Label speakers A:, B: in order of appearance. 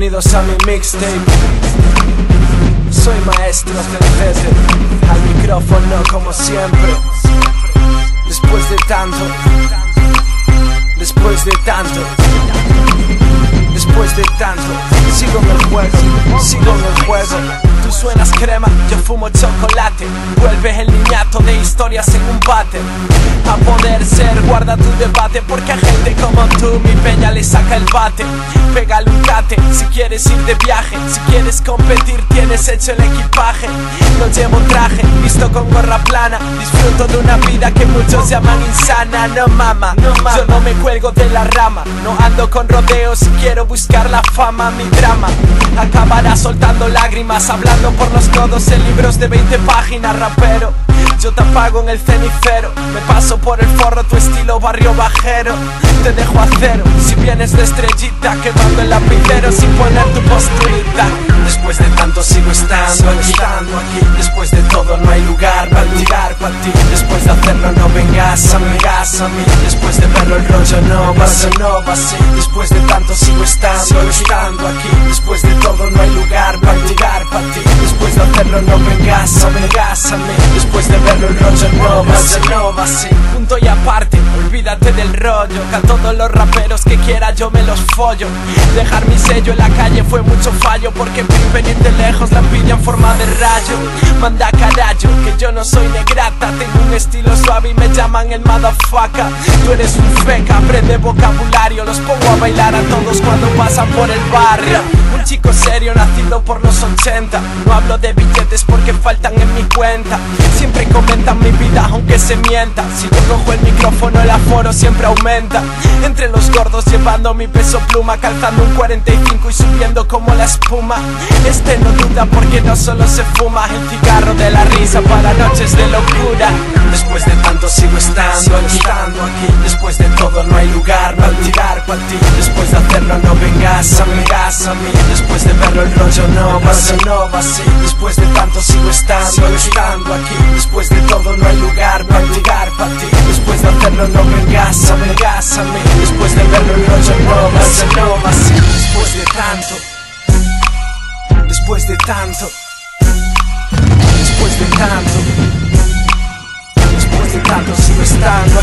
A: Bienvenidos a mi mixtape. Soy maestro del al micrófono como siempre. Después de tanto, después de tanto, después de tanto, sigo en el juego, sigo en el juego. Tú suenas crema, yo fumo chocolate. Vuelves el niñato de historias en un bate. A poder ser, guarda tu debate. Porque a gente como tú, mi peña le saca el bate. Pégale un cate si quieres ir de viaje. Si quieres competir, tienes hecho el equipaje. No llevo traje, visto con gorra plana. Disfruto de una vida que muchos llaman insana. No mama, no mama. yo no me cuelgo de la rama. No ando con rodeos, quiero buscar la fama. Mi drama acabará soltando lágrimas, hablando por los codos en libros de 20 páginas, rapero. Yo te apago en el cenicero, me paso por el forro tu estilo barrio bajero. Te dejo a cero si vienes de estrellita, quemando el lapicero sin poner tu posturita. Después de tanto sigo estando aquí, aquí. Después de todo no hay lugar para lugar para ti. Después de hacerlo no vengas a mí, a mí. Después de verlo el rollo no va a no va así. Después de tanto sigo estando, estando aquí. Después de todo no hay lugar para lugar para ti. Hacerlo no a mí. Después de verlo el rollo no va a no va así. Punto y aparte, olvídate del rollo. Que a todos los raperos que quiera yo me los follo. Dejar mi sello en la calle fue mucho fallo porque venir de lejos la envidia en forma de rayo Manda carajo, que yo no soy negrata Tengo un estilo suave y me llaman el motherfucker Tú eres un feca, aprende vocabulario Los pongo a bailar a todos cuando pasan por el barrio chico serio nacido por los 80 No hablo de billetes porque faltan en mi cuenta. Siempre comentan mi vida aunque se mienta. Si yo cojo el micrófono el aforo siempre aumenta. Entre los gordos llevando mi peso pluma Calzando un 45 y subiendo como la espuma. Este no duda porque no solo se fuma el cigarro de la risa para noches de locura. Después de tanto sigo estando aquí, estando aquí. Después de todo no hay lugar para tirar para ti. Después de hacerlo no vengas a mí, a mí. Después de verlo el rollo no va a no va así. Después de tanto sigo estando, estando aquí. Después de todo no hay lugar para tirar para ti. Después de hacerlo no vengas a mí, a mí. Después de verlo el rollo no va a no va así. Después de tanto Después de tanto Después de tanto Después